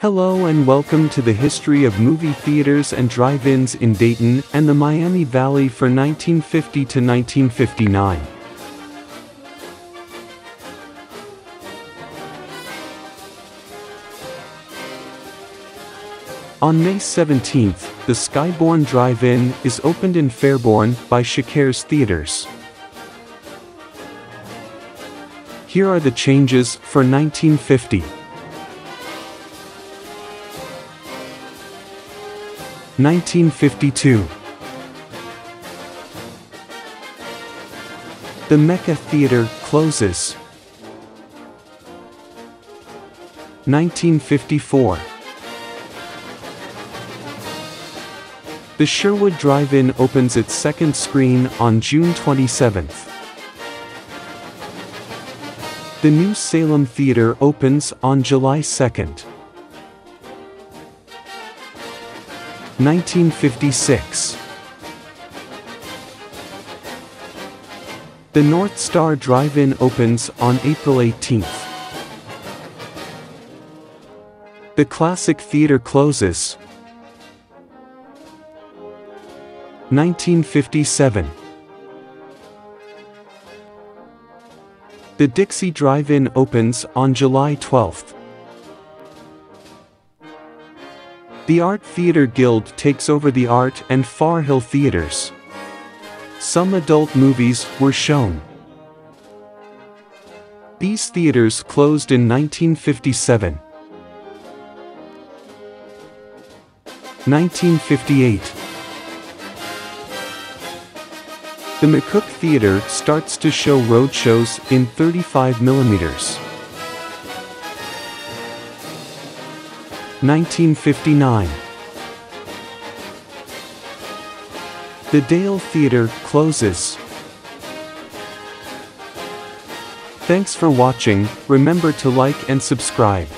Hello and welcome to the history of movie theaters and drive-ins in Dayton and the Miami Valley for 1950 to 1959. On May 17th, the Skyborne Drive-In is opened in Fairborn by Chakeres Theaters. Here are the changes for 1950. 1952 The Mecca Theater closes. 1954 The Sherwood Drive-In opens its second screen on June 27th. The new Salem Theater opens on July 2nd. 1956 The North Star Drive-In opens on April 18th. The Classic Theater closes. 1957 The Dixie Drive-In opens on July 12th. The Art Theater Guild takes over the Art and Far Hill theaters. Some adult movies were shown. These theaters closed in 1957. 1958 The McCook Theater starts to show road shows in 35 millimeters. 1959 The Dale Theater closes. Thanks for watching, remember to like and subscribe.